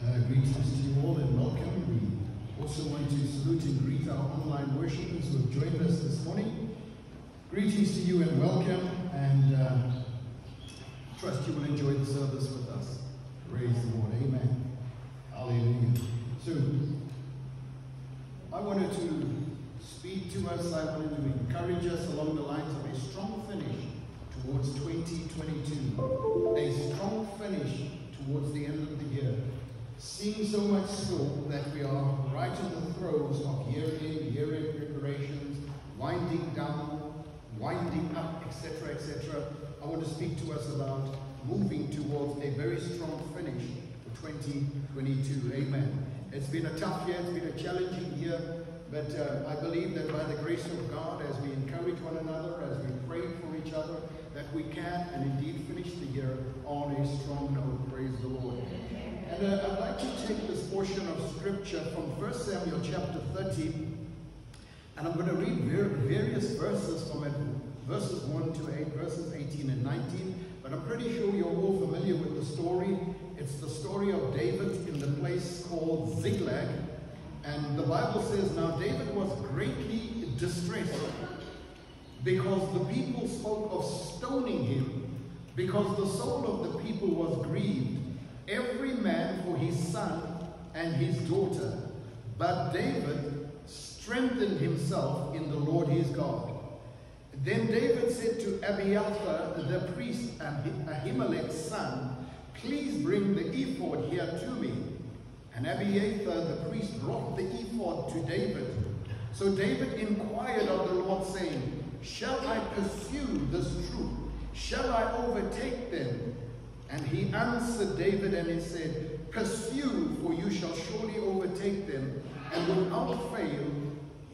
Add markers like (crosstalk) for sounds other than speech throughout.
Uh, greetings to you all and welcome. We also want to salute and greet our online worshippers who have joined us this morning. Greetings to you and welcome, and uh, trust you will enjoy the service with us. Praise the Lord. Amen. Hallelujah. So, I wanted to speak to us, I wanted to encourage us along the lines of a strong finish towards 2022. A strong finish towards the end of the year. Seeing so much so that we are right in the throes of year in, year in preparations, winding down, winding up, etc., etc. I want to speak to us about moving towards a very strong finish for 2022. Amen. It's been a tough year, it's been a challenging year, but uh, I believe that by the grace of God, as we encourage one another, as we pray for each other, that we can and indeed finish the year on a strong note. Praise the Lord. And uh, I'd like to take this portion of scripture from 1 Samuel chapter 30, and I'm going to read various verses from it, verses 1 to 8, verses 18 and 19. But I'm pretty sure you're all familiar with the story. It's the story of David in the place called Ziklag. And the Bible says, Now David was greatly distressed because the people spoke of stoning him, because the soul of the people was grieved, every man for his son and his daughter. But David strengthened himself in the Lord his God. Then David said to Abiathar the priest, and Ahimelech's son, Please bring the ephod here to me. And Abiathar the priest brought the ephod to David. So David inquired of the Lord, saying, Shall I pursue this troop? Shall I overtake them? And he answered David and he said, Pursue, for you shall surely overtake them, and without fail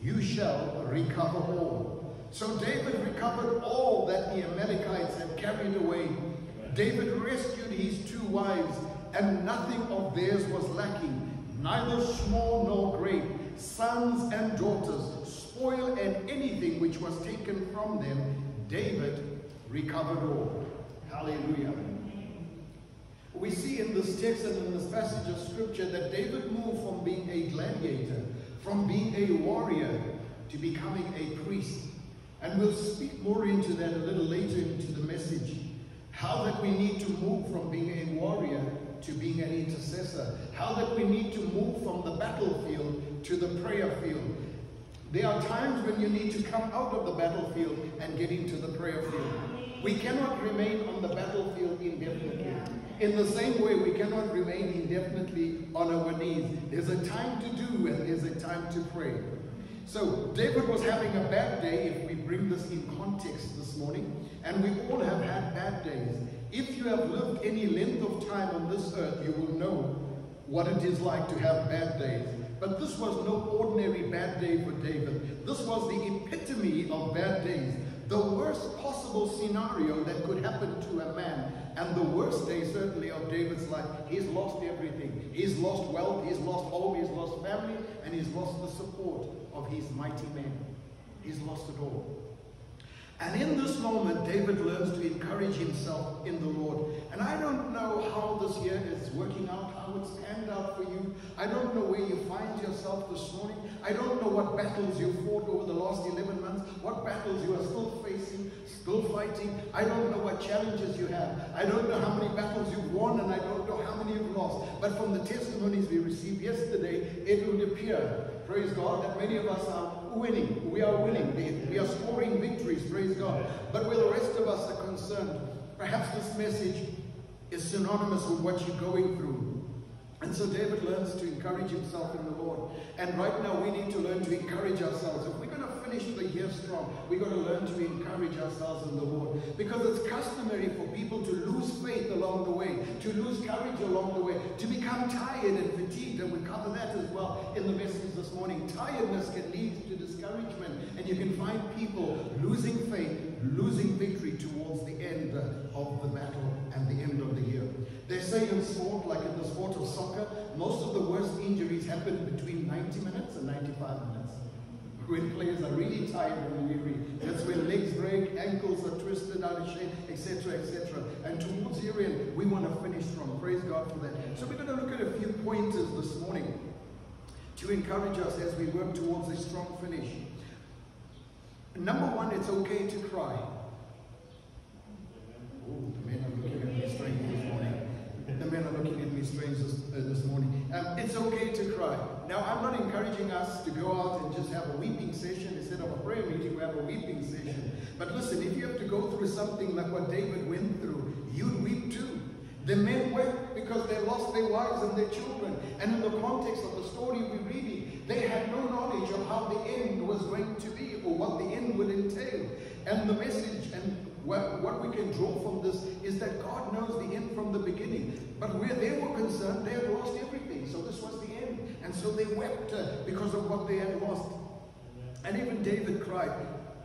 you shall recover all. So David recovered all that the Amalekites had carried away. David rescued his two wives, and nothing of theirs was lacking, neither small nor great, sons and daughters, spoil and anything which was taken from them, David recovered all. Hallelujah. We see in this text and in this passage of scripture that David moved from being a gladiator, from being a warrior, to becoming a priest. And we'll speak more into that a little later into the message. How that we need to move from being a warrior to being an intercessor. How that we need to move from the battlefield to the prayer field. There are times when you need to come out of the battlefield and get into the prayer field. We cannot remain on the battlefield indefinitely. In the same way, we cannot remain indefinitely on our knees. There's a time to do and there's a time to pray. So, David was having a bad day if we bring this in context this morning, and we all have had bad days. If you have lived any length of time on this earth, you will know what it is like to have bad days. But this was no ordinary bad day for David. This was the epitome of bad days. The worst possible scenario that could happen to a man. And the worst day, certainly, of David's life. He's lost everything. He's lost wealth, he's lost home, he's lost family, and he's lost the support of his mighty men. He's lost it all. And in this moment, David learns to encourage himself in the Lord. And I don't know how this year is working out, how it's panned out for you. I don't know where you find yourself this morning. I don't know what battles you fought over the last 11 months, what battles you are still facing, still fighting. I don't know what challenges you have. I don't know how many battles you've won, and I don't know how many you've lost. But from the testimonies we received yesterday, it would appear, praise God, that many of us are winning. We are winning. We are scoring victories, praise God. But where the rest of us are concerned, perhaps this message is synonymous with what you're going through. And so David learns to encourage himself in the Lord. And right now we need to learn to encourage ourselves. If we're going to finish the year strong, we've got to learn to encourage ourselves in the Lord. Because it's customary for people to lose faith along the way, to lose courage along the way, to become tired and fatigued. And we cover that as well in the message this morning. Tiredness can lead to discouragement. And you can find people losing faith, losing victory towards the end of the battle and the end of the year. They say in sport, like in the sport of soccer, most of the worst injuries happen between 90 minutes and 95 minutes. When players are really tired and weary, that's when legs break, ankles are twisted out of shape, etc., etc. And towards the end, we want to finish strong. Praise God for that. So we're going to look at a few pointers this morning to encourage us as we work towards a strong finish. Number one, it's okay to cry. Oh, the men are looking at me strange this morning. The men are looking at me strange this, uh, this morning. Um, it's okay to cry. Now, I'm not encouraging us to go out and just have a weeping session instead of a prayer meeting. We have a weeping session. But listen, if you have to go through something like what David went through, you'd weep too. The men wept because they lost their wives and their children. And in the context of the story we're reading, they had no knowledge of how the end was going to be or what the end would entail. And the message and what, what we can draw from this is that God knows the end from the beginning. But where they were concerned, they had lost everything. So this was. And so they wept uh, because of what they had lost. And even David cried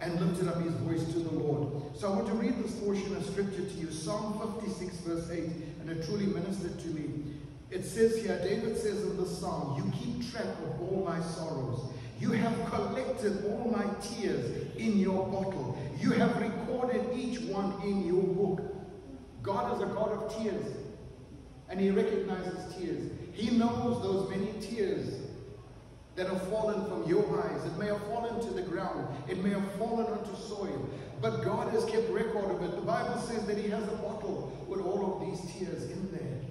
and lifted up his voice to the Lord. So I want to read this portion of scripture to you Psalm 56, verse 8, and it truly ministered to me. It says here, David says in the psalm, You keep track of all my sorrows. You have collected all my tears in your bottle. You have recorded each one in your book. God is a God of tears, and He recognizes tears. He knows those many tears that have fallen from your eyes. It may have fallen to the ground, it may have fallen onto soil, but God has kept record of it. The Bible says that He has a bottle with all of these tears in there.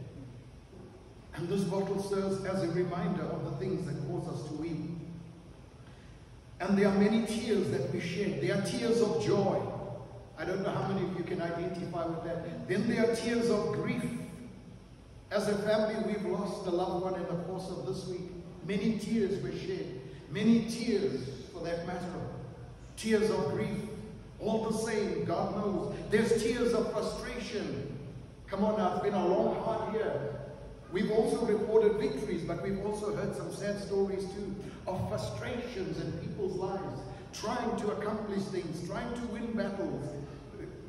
And this bottle serves as a reminder of the things that cause us to weep. And there are many tears that we shed. There are tears of joy. I don't know how many of you can identify with that. Then there are tears of grief. As a family, we've lost a loved one in the course of this week. Many tears were shed. Many tears, for that matter. Tears of grief. All the same, God knows. There's tears of frustration. Come on now, it's been a long, hard year. We've also reported victories, but we've also heard some sad stories too of frustrations in people's lives, trying to accomplish things, trying to win battles,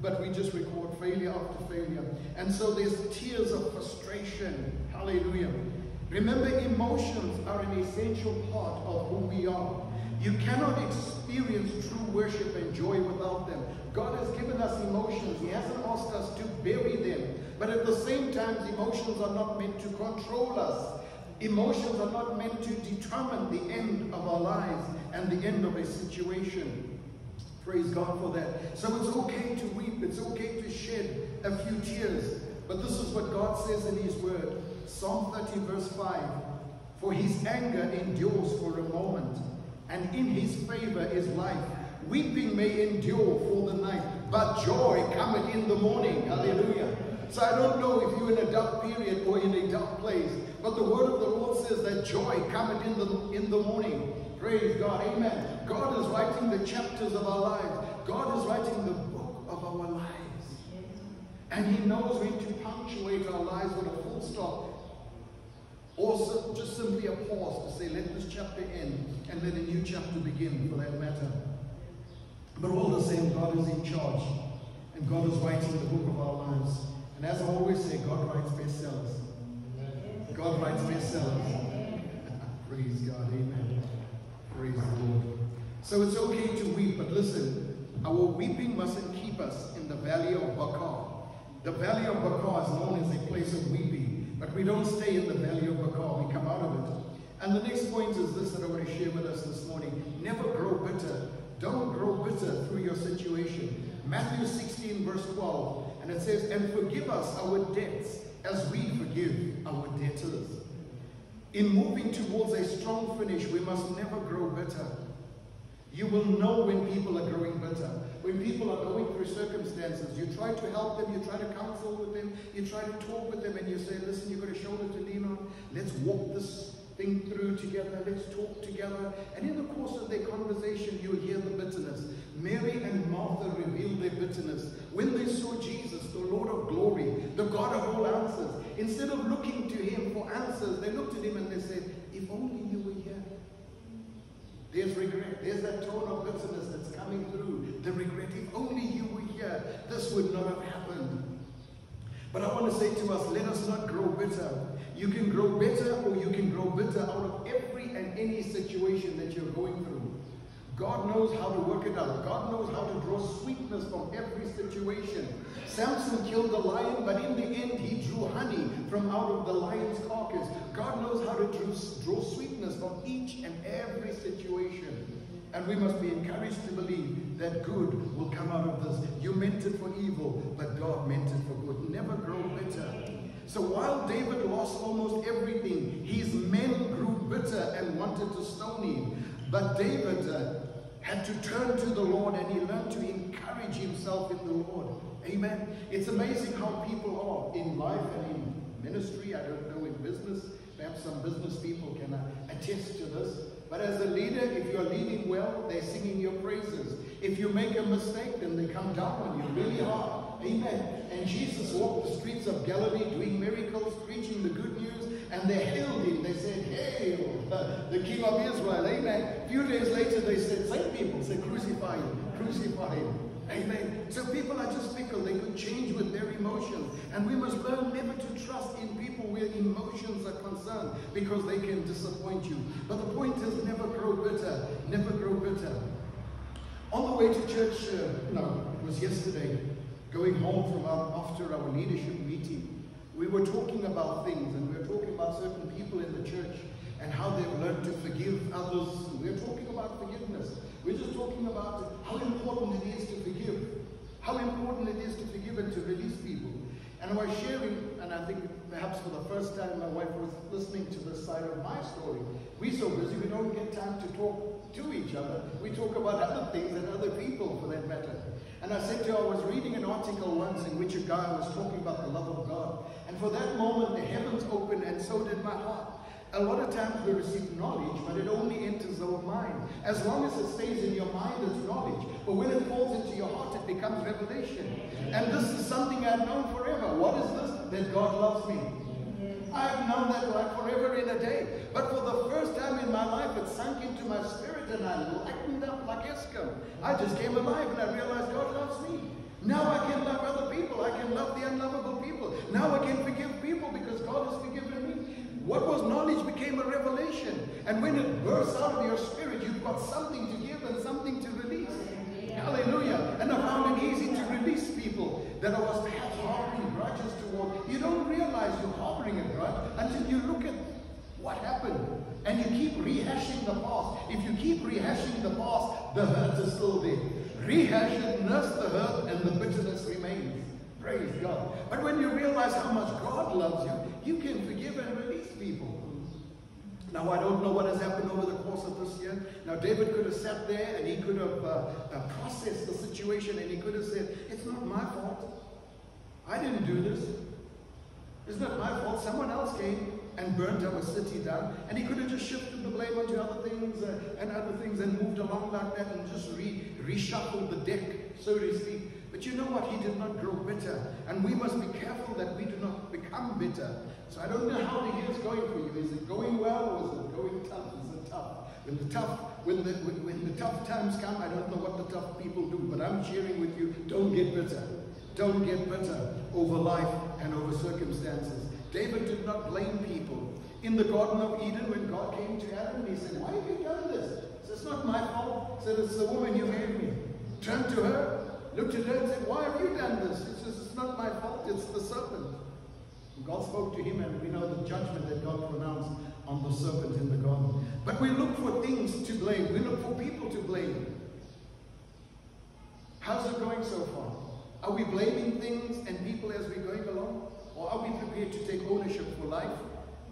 but we just record failure after failure. And so there's tears of frustration. Hallelujah. Remember, emotions are an essential part of who we are. You cannot experience true worship and joy without them. God has given us emotions. He hasn't asked us to bury them. But at the same time, emotions are not meant to control us. Emotions are not meant to determine the end of our lives and the end of a situation. Praise God for that. So it's okay to weep. It's okay to shed a few tears. But this is what God says in His Word. Psalm 30 verse 5. For His anger endures for a moment, and in His favor is life. Weeping may endure for the night, but joy cometh in the morning. Hallelujah. So I don't know if you're in a dark period or in a dark place, but the word of the Lord says that joy cometh in the, in the morning. Praise God. Amen. God is writing the chapters of our lives. God is writing the book of our lives. And He knows when to punctuate our lives with a full stop or just simply a pause to say, let this chapter end and let a new chapter begin for that matter. But all the same, God is in charge. And God is writing the book of our lives. And as I always say, God writes bestsellers. God writes bestsellers. (laughs) Praise God. Amen. Lord. So it's okay to weep, but listen, our weeping mustn't keep us in the valley of Baca. The valley of Baca is known as a place of weeping, but we don't stay in the valley of Baca. We come out of it. And the next point is this that I want to share with us this morning. Never grow bitter. Don't grow bitter through your situation. Matthew 16, verse 12. And it says, And forgive us our debts as we forgive our debtors. In moving towards a strong finish, we must never grow bitter. You will know when people are growing bitter. When people are going through circumstances, you try to help them, you try to counsel with them, you try to talk with them, and you say, Listen, you've got a shoulder to lean on. Let's walk this thing through together. Let's talk together. And in the course of their conversation, you'll hear the bitterness. Mary and Martha revealed their bitterness. When they saw Jesus, the Lord of glory, the God of all answers, instead of looking to him for answers, they looked at him and they said, If only you were here. There's regret. There's that tone of bitterness that's coming through. The regret. If only you were here, this would not have happened. But I want to say to us, let us not grow bitter. You can grow bitter or you can grow bitter out of every and any situation that you're going through. God knows how to work it out. God knows how to draw sweetness from every situation. Samson killed the lion, but in the end, he drew honey from out of the lion's carcass. God knows how to draw sweetness from each and every situation. And we must be encouraged to believe that good will come out of this. You meant it for evil, but God meant it for good. Never grow bitter. So while David lost almost everything, his men grew bitter and wanted to stone him. But David uh, had to turn to the Lord and he learned to encourage himself in the Lord. Amen. It's amazing how people are in life and in ministry. I don't know in business. Perhaps some business people can uh, attest to this. But as a leader, if you're leading well, they're singing your praises. If you make a mistake, then they come down on you really hard. Amen. And Jesus walked the streets of Galilee doing miracles, preaching the good news, and they hailed him. They said, Hail, the King of Israel. Amen. A few days later, they said, same people said, Crucify him, crucify him. Amen. So people are just fickle. They could change with their emotions. And we must learn never to trust in people where emotions are concerned because they can disappoint you. But the point is never grow bitter. Never grow bitter. On the way to church, uh, no, it was yesterday, going home from our, after our leadership meeting, we were talking about things and we talking about certain people in the church and how they've learned to forgive others. We we're talking about forgiveness. We're just talking about how important it is to forgive. How important it is to forgive and to release people. And I was sharing, and I think perhaps for the first time my wife was listening to the side of my story. We're so busy we don't get time to talk to each other. We talk about other things and other people for that matter. And I said to you, I was reading an article once in which a guy was talking about the love of God. And for that moment the heavens opened and so did my heart. A lot of times we receive knowledge, but it only enters our mind. As long as it stays in your mind, it's knowledge. But when it falls into your heart, it becomes revelation. And this is something I've known forever. What is this? That God loves me. I've known that like forever in a day. But for the first time in my life, it sunk into my spirit and I lightened up like Eskom. I just came alive and I realized God loves me. Now I can love other people. I can love the unlovable people. Now I can forgive people because God has forgiven me. What was knowledge became a revelation. And when it bursts out of your spirit, you've got something to give and something to release. Hallelujah. And I found it easy to release people that I was toward. You don't realize you're harboring a grudge until you look at what happened. And you keep rehashing the past. If you keep rehashing the past, the hurt is still there. Rehash it, nurse the hurt, and the bitterness remains. Praise God. But when you realize how much God loves you, you can forgive and release people. Now, I don't know what has happened over the course of this year. Now, David could have sat there and he could have uh, uh, processed the situation and he could have said, It's not my fault. I didn't do this. It's not my fault. Someone else came and burnt our city down. And he could have just shifted the blame onto other things uh, and other things and moved along like that and just re reshuffled the deck, so to speak. But you know what? He did not grow bitter. And we must be careful that we do not become bitter. So I don't know how the year is going for you. Is it going well or is it going tough? Is it tough? When the tough, when the, when, when the tough times come, I don't know what the tough people do, but I'm cheering with you, don't get bitter. Don't get bitter over life and over circumstances. David did not blame people. In the Garden of Eden, when God came to Adam, he said, Why have you done this? He said, It's not my fault. He said, It's the woman you made me. Turned to her, looked at her and said, Why have you done this? He says, It's not my fault, it's the serpent. And God spoke to him, and we know the judgment that God pronounced on the serpent in the garden. But we look for things to blame, we look for people to blame. How's it going so far? Are we blaming things and people as we're going along? Or are we prepared to take ownership for life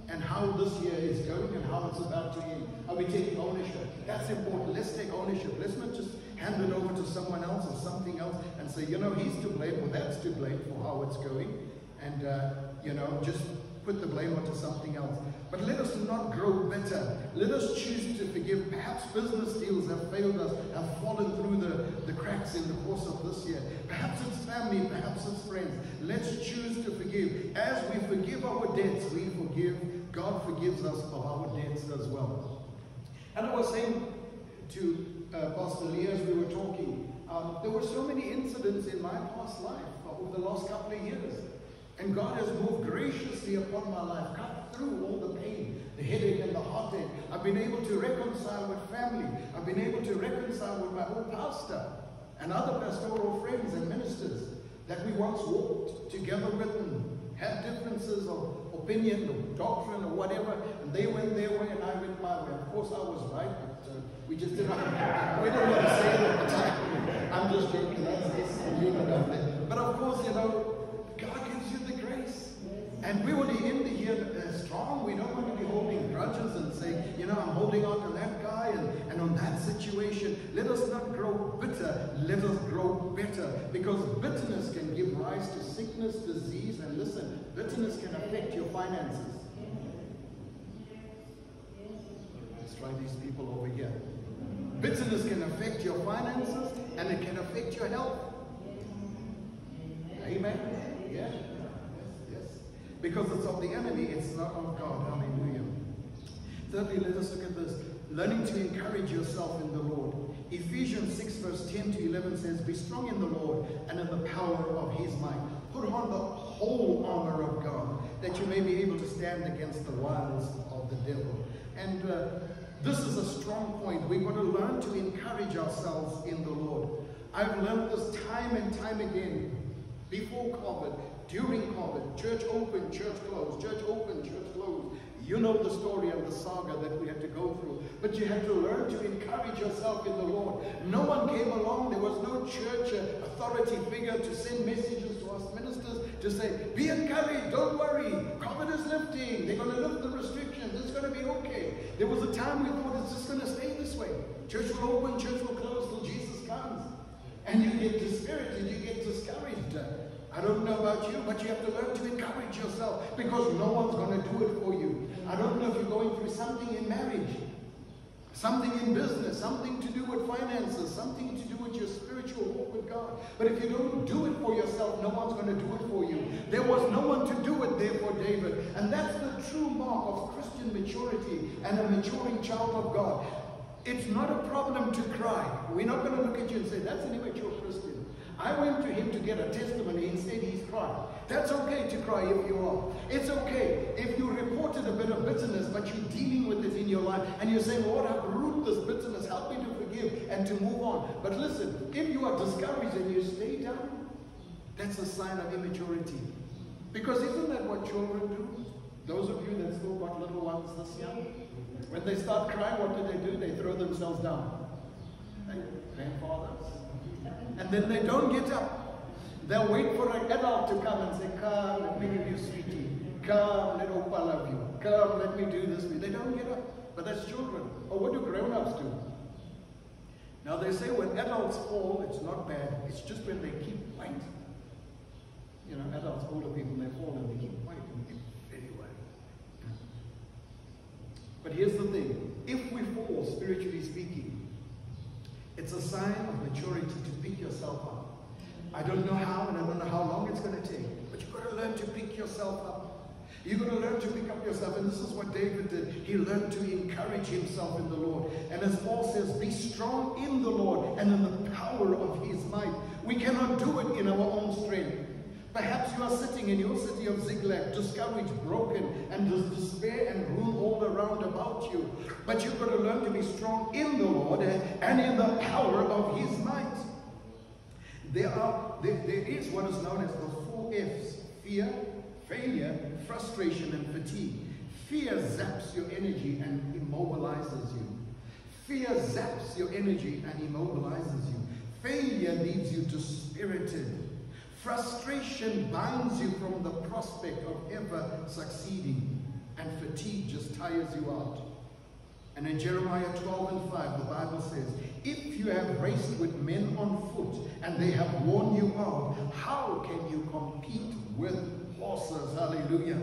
and how this year is going and how it's about to end? Are we taking ownership? That's important. Let's take ownership. Let's not just hand it over to someone else or something else and say, you know, he's to blame or that's to blame for how it's going. And, uh, you know, just put the blame onto something else. But let us not grow bitter. Let us choose to forgive. Perhaps business deals have failed us, have fallen through the, the cracks in the course of this year. Perhaps it's family, perhaps it's friends. Let's choose to forgive. As we forgive our debts, we forgive. God forgives us of our debts as well. And I was saying to uh, Pastor Lee as we were talking, um, there were so many incidents in my past life over the last couple of years. And God has moved graciously upon my life, cut through all the pain, the headache and the heartache. I've been able to reconcile with family. I've been able to reconcile with my old pastor and other pastoral friends and ministers that we once walked together with and had differences of opinion or doctrine or whatever, and they went their way and I went my way. Of course, I was right, but uh, we just didn't. we didn't want to say it at the time. I'm just joking. That's know. But of course, you know, And we to end the year uh, strong. We don't want to be holding grudges and say, you know, I'm holding on to that guy and, and on that situation. Let us not grow bitter. Let us grow better. Because bitterness can give rise to sickness, disease, and listen, bitterness can affect your finances. Let's try these people over here. Bitterness can affect your finances and it can affect your health. Amen. Yeah. Because it's of the enemy, it's not of God. Hallelujah. Thirdly, let us look at this. Learning to encourage yourself in the Lord. Ephesians 6, verse 10 to 11 says, Be strong in the Lord and in the power of his might. Put on the whole armor of God, that you may be able to stand against the wiles of the devil. And uh, this is a strong point. We've got to learn to encourage ourselves in the Lord. I've learned this time and time again. Before COVID, during COVID, church open, church closed, church open, church closed. You know the story of the saga that we had to go through. But you had to learn to encourage yourself in the Lord. No one came along. There was no church authority figure to send messages to us ministers to say, be encouraged, don't worry. COVID is lifting. They're going to lift the restrictions. It's going to be okay. There was a time we thought it's just going to stay this way. Church will open, church will close till Jesus comes. And you get dispirited, you get discouraged. I don't know about you, but you have to learn to encourage yourself because no one's going to do it for you. I don't know if you're going through something in marriage, something in business, something to do with finances, something to do with your spiritual walk with God. But if you don't do it for yourself, no one's going to do it for you. There was no one to do it there for David. And that's the true mark of Christian maturity and a maturing child of God. It's not a problem to cry. We're not going to look at you and say, that's an immature Christian. I went to him to get a testimony. Instead, he's crying. That's okay to cry if you are. It's okay if you reported a bit of bitterness, but you're dealing with it in your life and you're saying, Lord, uproot this bitterness. Help me to forgive and to move on. But listen, if you are discouraged and you stay down, that's a sign of immaturity. Because isn't that what children do? Those of you that still got little ones this young, when they start crying, what do they do? They throw themselves down. Hey, grandfathers. And then they don't get up. They'll wait for an adult to come and say, Come, let me give you sweetie. Come, let Opa love you. Come, let me do this. They don't get up. But that's children. Or what do grown ups do? Now they say when adults fall, it's not bad. It's just when they keep quiet. You know, adults, older people, they fall and they keep quiet and get very worried. But here's the thing if we fall, spiritually speaking, it's a sign of maturity to pick yourself up. I don't know how and I don't know how long it's going to take, but you've got to learn to pick yourself up. You're going to learn to pick up yourself, and this is what David did. He learned to encourage himself in the Lord. And as Paul says, be strong in the Lord and in the power of his might. We cannot do it in our own strength. Perhaps you are sitting in your city of Ziklag, discouraged, broken, and despair and ruin all around about you. But you've got to learn to be strong in the Lord eh, and in the power of His might. There are there, there is what is known as the four F's: fear, failure, frustration, and fatigue. Fear zaps your energy and immobilizes you. Fear zaps your energy and immobilizes you. Failure leaves you dispirited. Frustration binds you from the prospect of ever succeeding, and fatigue just tires you out. And in Jeremiah 12 and 5, the Bible says, If you have raced with men on foot and they have worn you out, how can you compete with horses? Hallelujah.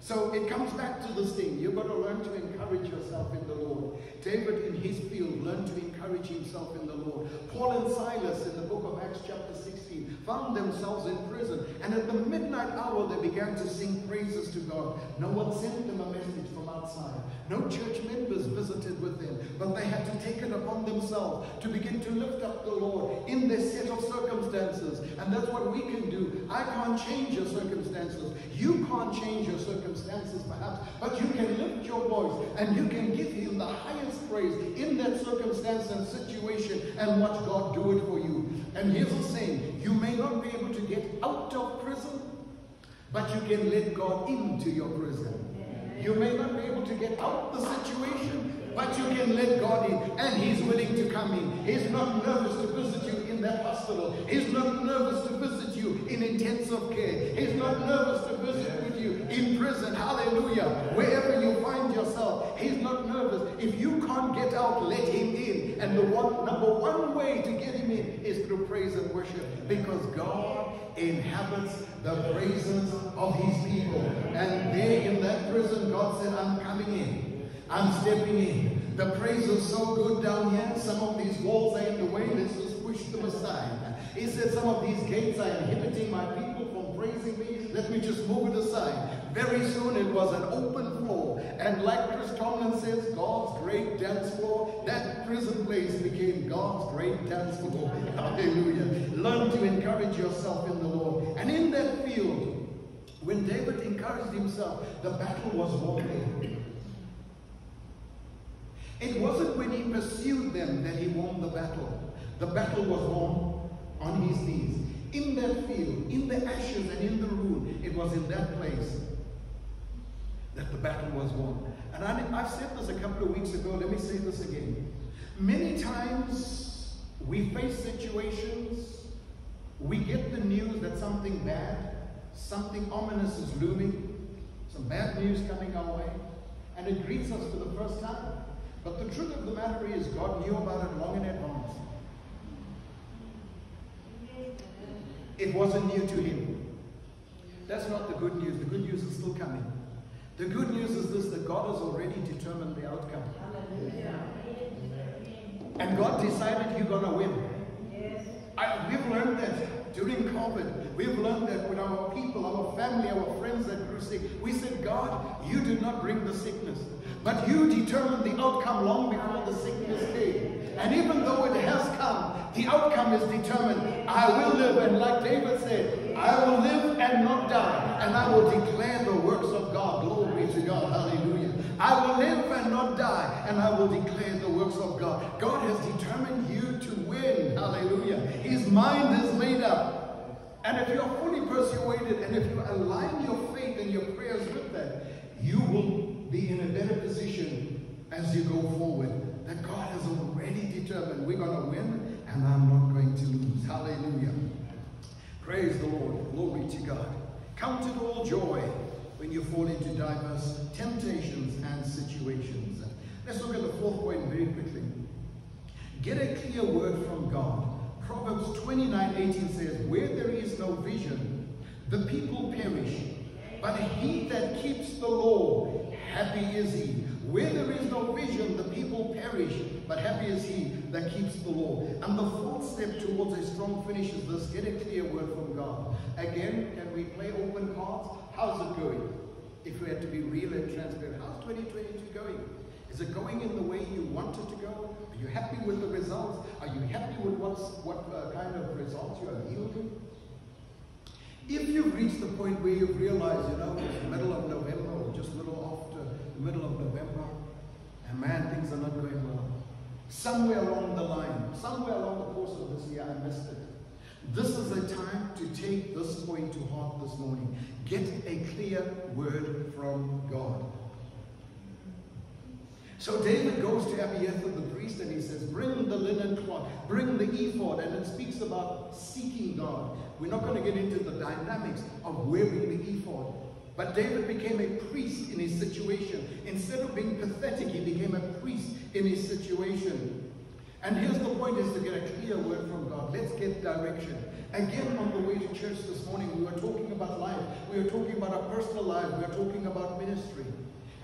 So it comes back to this thing. You've got to learn to encourage yourself in the Lord. David in his field learned to encourage himself in the Lord. Paul and Silas in the book of Acts chapter 16 found themselves in prison. And at the midnight hour they began to sing praises to God. No one sent them a message from outside. No church members visited with them. But they had to take it upon themselves to begin to lift up the Lord in their set of circumstances. And that's what we can do. I can't change your circumstances. You can't change your circumstances perhaps, but you can lift your voice and you can give him the highest praise in that circumstance and situation and watch God do it for you. And here's the saying, you may not be able to get out of prison, but you can let God into your prison. You may not be able to get out the situation, but you can let God in, and He's willing to come in. He's not nervous to visit you in that hospital. He's not nervous to visit you in intensive care. He's not nervous to visit with you in prison. Hallelujah. Wherever you find yourself, He's not nervous. If you can't get out, let Him in. And the one number one way to get Him in is through praise and worship, because God inhabits the praises of His people. And there in that prison, God said, I'm coming in. I'm stepping in. The praise is so good down here. Some of these walls are in the way. Let's just push them aside. He said, Some of these gates are inhibiting my people from praising me. Let me just move it aside. Very soon it was an open floor. And like Chris Tomlin says, God's great dance floor, that prison place became God's great dance floor. (laughs) Hallelujah. Learn to encourage yourself in the Lord. And in that field, when David encouraged himself, the battle was won It wasn't when he pursued them that he won the battle. The battle was won on his knees. In that field, in the ashes and in the ruin, it was in that place that the battle was won. And I, have said this a couple of weeks ago, let me say this again. Many times we face situations, we get the news that something bad, something ominous is looming, some bad news coming our way, and it greets us for the first time. But the truth of the matter is, God knew about it long in advance. It wasn't new to him. That's not the good news. The good news is still coming. The good news is this that God has already determined the outcome. Hallelujah. And God decided you're going to win. I, we've learned that during COVID. We've learned that with our people, our family, our friends that grew sick. We said, God, you did not bring the sickness, but you determined the outcome long before the sickness came. And even though it has come, the outcome is determined. I will live, and like David said, I will live and not die, and I will declare the works of God. Glory to God. Hallelujah. I will live and not die, and I will declare the works of God. God has determined you Hallelujah. His mind is made up. And if you're fully persuaded, and if you align your faith and your prayers with that, you will be in a better position as you go forward that God has already determined we're going to win and I'm not going to lose. Hallelujah. Praise the Lord. Glory to God. Count it all joy when you fall into diverse temptations and situations. Let's look at the fourth point very quickly. Get a clear word from God. Proverbs 29 18 says, Where there is no vision, the people perish. But he that keeps the law, happy is he. Where there is no vision, the people perish, but happy is he that keeps the law. And the fourth step towards a strong finish is this get a clear word from God. Again, can we play open cards? How's it going? If we had to be real and transparent, how's 2022 going? Is it going in the way you want it to go? Are you happy with the results? Are you happy with what's, what uh, kind of results you are yielding? If you've reached the point where you've realized, you know, it's the middle of November or just a little after the middle of November, and man, things are not going well. Somewhere along the line, somewhere along the course of this year, I missed it. This is a time to take this point to heart this morning. Get a clear word from God. So David goes to Abiathar the priest and he says, Bring the linen cloth, bring the ephod, and it speaks about seeking God. We're not going to get into the dynamics of wearing the ephod. But David became a priest in his situation. Instead of being pathetic, he became a priest in his situation. And here's the point is to get a clear word from God. Let's get direction. Again, on the way to church this morning, we were talking about life. We were talking about our personal life. We were talking about ministry.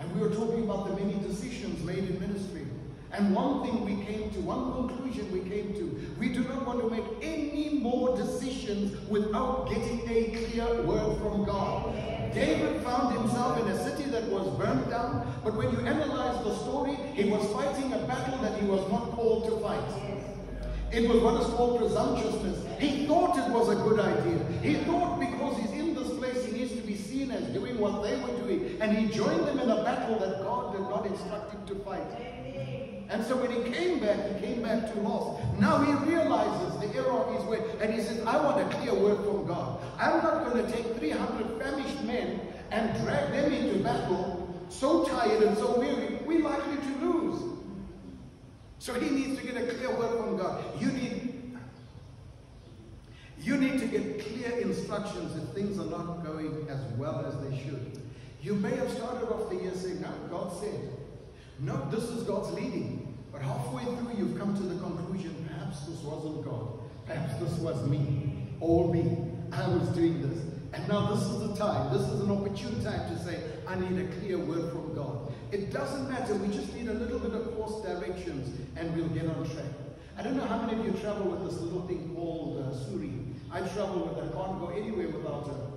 And we were talking about the many decisions made in ministry. And one thing we came to, one conclusion we came to, we do not want to make any more decisions without getting a clear word from God. David found himself in a city that was burnt down, but when you analyze the story, he was fighting a battle that he was not called to fight. It was what is called presumptuousness. He thought it was a good idea. He thought because he's in this place, he needs to be seen as doing what they were doing. And he joined them in a battle that God did not instruct him to fight. And so when he came back, he came back to lost. Now he realizes the error of his way. And he says, I want a clear word from God. I'm not going to take 300 famished men and drag them into battle so tired and so weary. We're likely to lose. So he needs to get a clear word from God. You need, you need to get clear instructions if things are not going as well as they should. You may have started off the year saying, no, God said. No, this is God's leading. But halfway through, you've come to the conclusion, perhaps this wasn't God. Perhaps this was me. All me. I was doing this. And now this is the time. This is an opportune time to say, I need a clear word from God. It doesn't matter. We just need a little bit of course directions and we'll get on track. I don't know how many of you travel with this little thing called uh, Siri. I travel with her. I can't go anywhere without her.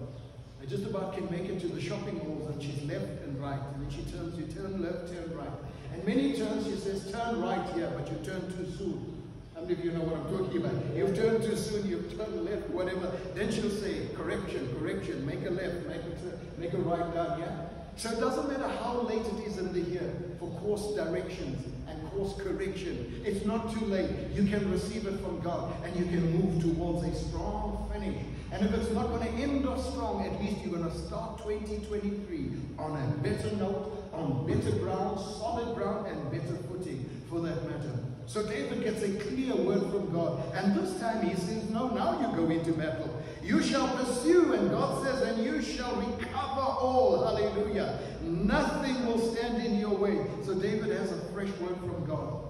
Just about can make it to the shopping malls and she's left and right. And then she turns, you turn left, turn right. And many turns she says, turn right here, but you turn too soon. How many of you know what I'm talking about? You've turned too soon, you've turned left, whatever. Then she'll say, correction, correction, make a left, make a, make a right down here. So it doesn't matter how late it is in the year for course directions and course correction. It's not too late. You can receive it from God and you can move towards a strong finish. And if it's not going to end off strong, at least you're going to start 2023 on a better note, on better ground, solid ground, and better footing for that matter. So David gets a clear word from God. And this time he says, No, now you go into battle. You shall pursue, and God says, and you shall recover all. Hallelujah. Nothing will stand in your way. So David has a fresh word from God.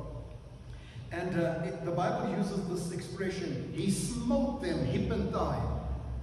And uh, it, the Bible uses this expression, he smote them hip and thigh.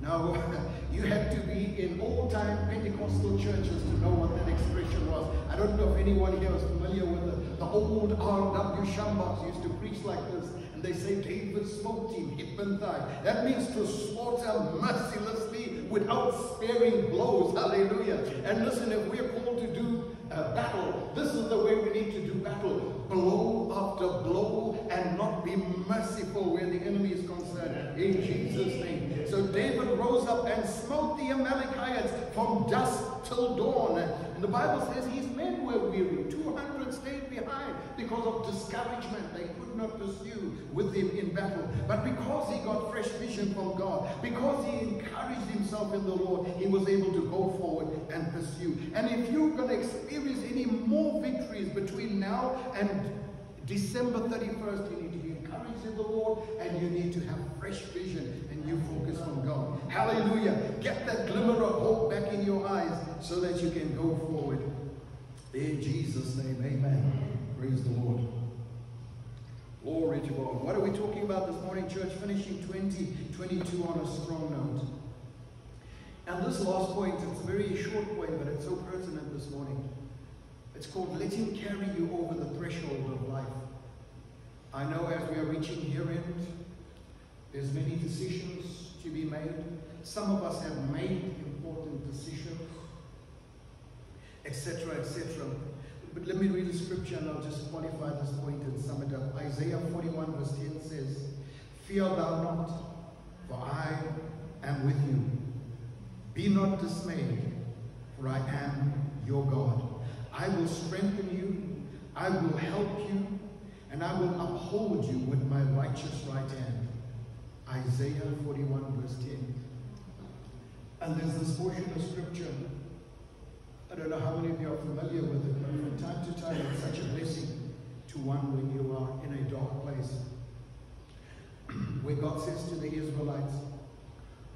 Now, (laughs) you had to be in old-time Pentecostal churches to know what that expression was. I don't know if anyone here is familiar with it. the old R.W. Schambachs used to preach like this. And they say David smote him hip and thigh. That means to slaughter mercilessly without sparing blows. Hallelujah. And listen, if we're called to do uh, battle, this is the way we need to do battle. Blow after blow and not be merciful where the enemy is concerned. In Jesus' name. So David rose up and smote the Amalekites from dusk till dawn. The Bible says his men were weary. 200 stayed behind because of discouragement. They could not pursue with him in battle. But because he got fresh vision from God, because he encouraged himself in the Lord, he was able to go forward and pursue. And if you're going to experience any more victories between now and December 31st, you need to be encouraged in the Lord and you need to have fresh vision you focus on God. Hallelujah. Get that glimmer of hope back in your eyes so that you can go forward. In Jesus' name, amen. Praise the Lord. Glory to God. What are we talking about this morning, church? Finishing 2022 on a strong note. And this last point, it's a very short point, but it's so pertinent this morning. It's called Let Him Carry You Over the Threshold of Life. I know as we are reaching here end, there's many decisions to be made. Some of us have made important decisions, etc., etc. But let me read the scripture and I'll just qualify this point and sum it up. Isaiah 41 verse 10 says, Fear thou not, for I am with you. Be not dismayed, for I am your God. I will strengthen you, I will help you, and I will uphold you with my righteous right hand. Isaiah 41 verse 10. And there's this portion of scripture I don't know how many of you are familiar with it, but from time to time it's such a blessing to one when you are in a dark place. (clears throat) Where God says to the Israelites,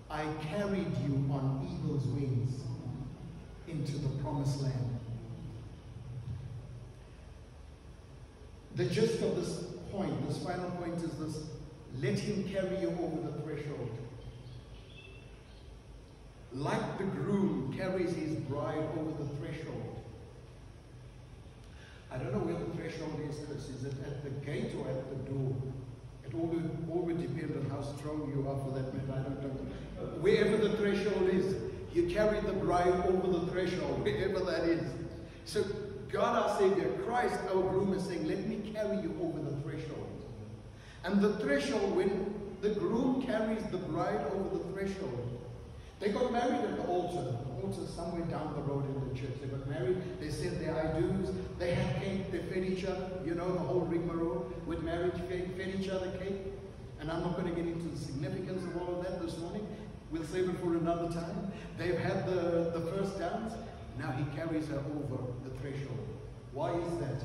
I carried you on eagle's wings into the promised land. The gist of this point, this final point is this let him carry you over the threshold like the groom carries his bride over the threshold. I don't know where the threshold is, Chris. Is it at the gate or at the door? It all would, all would depend on how strong you are for that matter. I don't know. Wherever the threshold is, you carry the bride over the threshold, wherever that is. So God our Savior, Christ our groom is saying, let me carry you over the. And the threshold, when the groom carries the bride over the threshold, they got married at the altar. The altar somewhere down the road in the church. They got married. They said their I do's. They had cake. They fed each other. You know the whole rigmarole with marriage, fed, fed each other cake. And I'm not going to get into the significance of all of that this morning. We'll save it for another time. They've had the, the first dance. Now he carries her over the threshold. Why is that?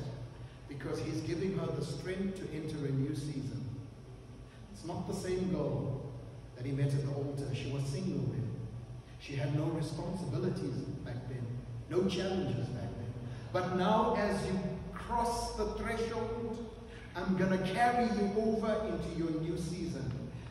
Because he's giving her the strength to enter a new season. It's not the same girl that he met at the altar. She was single then. She had no responsibilities back then, no challenges back then. But now, as you cross the threshold, I'm going to carry you over into your new season,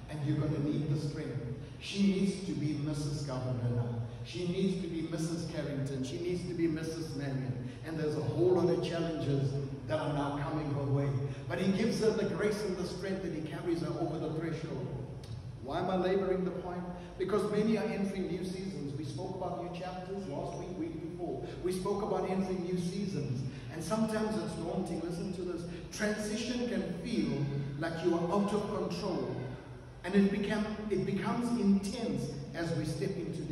and you're going to need the strength. She needs to be Mrs. Governor now. She needs to be Mrs. Carrington. She needs to be Mrs. Marion. And there's a whole lot of challenges that are now coming her way. But he gives her the grace and the strength that he carries her over the threshold. Why am I laboring the point? Because many are entering new seasons. We spoke about new chapters last week, week before. We spoke about entering new seasons. And sometimes it's daunting. Listen to this. Transition can feel like you are out of control. And it, become, it becomes intense as we step into.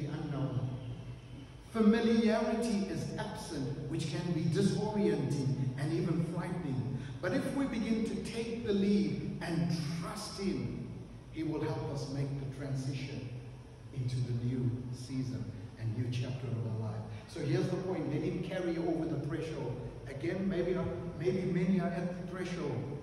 Familiarity is absent, which can be disorienting and even frightening. But if we begin to take the lead and trust Him, He will help us make the transition into the new season and new chapter of our life. So here's the point. Let Him carry over the threshold. Again, maybe, maybe many are at the threshold.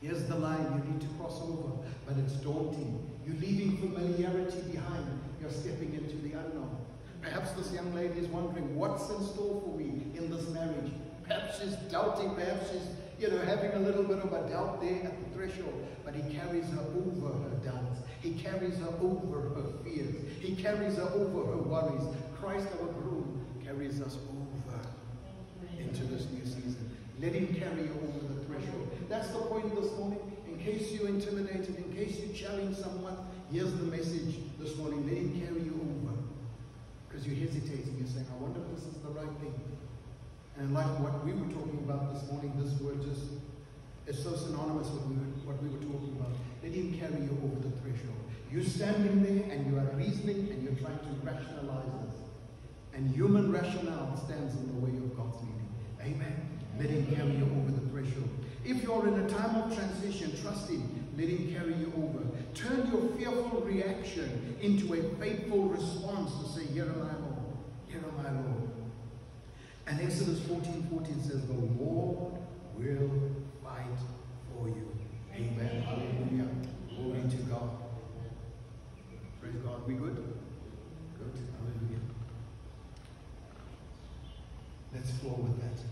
Here's the line you need to cross over, but it's daunting. You're leaving familiarity behind. You're stepping into the unknown. Perhaps this young lady is wondering, what's in store for me in this marriage? Perhaps she's doubting, perhaps she's, you know, having a little bit of a doubt there at the threshold. But he carries her over her doubts. He carries her over her fears. He carries her over her worries. Christ our groom carries us over into this new season. Let him carry you over the threshold. That's the point this morning. In case you're intimidated, in case you challenge someone, here's the message this morning. Let him carry you. Because you're hesitating. You're saying, I wonder if this is the right thing. And like what we were talking about this morning, this word just is so synonymous with what we were talking about. Let him carry you over the threshold. You're standing there and you are reasoning and you're trying to rationalize this. And human rationale stands in the way of God's leading. Amen. Let him carry you over the threshold. If you're in a time of transition, trust him. Let him carry you over. Turn your fearful reaction into a faithful response to say, Here am I, Lord. Here am I, Lord. And Exodus 14, 14 says, The Lord will fight for you. Amen. Hallelujah. Glory to God. Praise God. We good? Good. Hallelujah. Let's flow with that.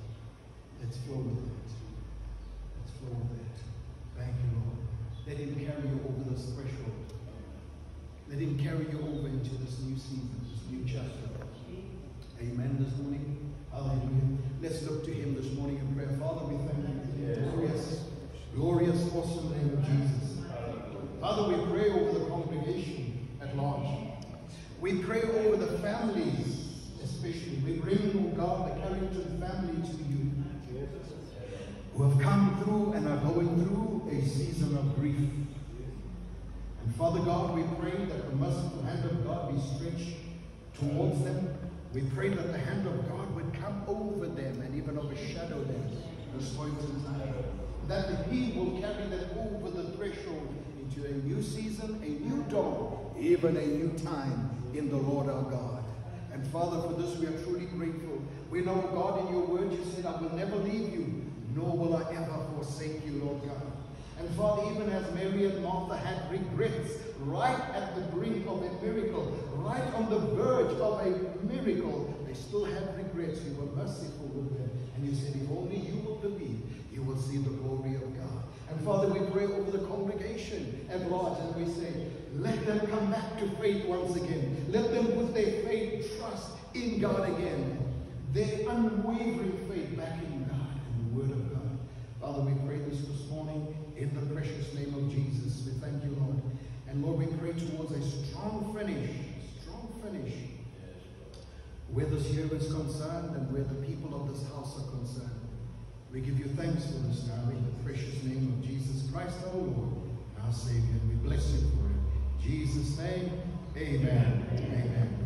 Let's flow with that. Let's flow with that. Thank you, Lord. Let him carry you over this threshold. Let him carry you over into this new season, this new chapter. Amen this morning. Hallelujah. Let's look to him this morning in prayer. Father, we thank you for the glorious, glorious, awesome name of Jesus. Father, we pray over the congregation at large. We pray over the families, especially. We bring, oh God, the Carrington family to you who have come through and are going through a season of grief. And Father God, we pray that the merciful hand of God be stretched towards them. We pray that the hand of God would come over them and even overshadow them this point in time. That He will carry them over the threshold into a new season, a new dawn, even a new time in the Lord our God. And Father, for this we are truly grateful. We know, God, in your word you said, I will never leave you, nor will I ever forsake you, Lord God. And Father, even as Mary and Martha had regrets right at the brink of a miracle, right on the verge of a miracle, they still had regrets. You were merciful with them. And you said, if only you will believe, you will see the glory of. And Father, we pray over the congregation at large and we say, let them come back to faith once again. Let them put their faith, trust in God again. Their unwavering faith back in God and the Word of God. Father, we pray this this morning in the precious name of Jesus. We thank you, Lord. And Lord, we pray towards a strong finish, strong finish, where this year is concerned and where the people of this house are concerned. We give you thanks for this now in the precious name of Jesus Christ our Lord, our Savior. We bless you for it. In Jesus' name, amen. Amen. Lord.